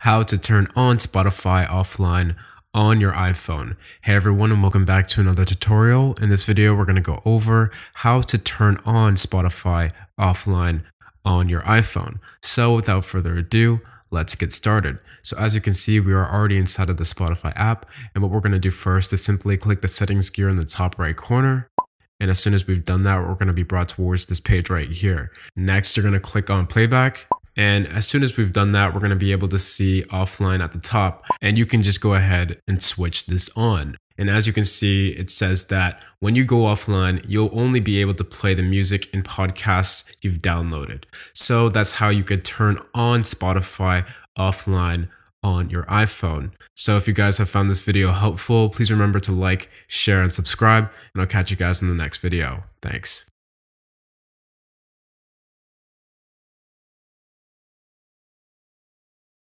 how to turn on Spotify offline on your iPhone. Hey everyone and welcome back to another tutorial. In this video, we're going to go over how to turn on Spotify offline on your iPhone. So without further ado, let's get started. So as you can see, we are already inside of the Spotify app. And what we're going to do first is simply click the settings gear in the top right corner. And as soon as we've done that, we're going to be brought towards this page right here. Next, you're going to click on playback and as soon as we've done that, we're going to be able to see offline at the top and you can just go ahead and switch this on. And as you can see, it says that when you go offline, you'll only be able to play the music and podcasts you've downloaded. So that's how you could turn on Spotify offline on your iPhone. So if you guys have found this video helpful, please remember to like, share, and subscribe, and I'll catch you guys in the next video. Thanks.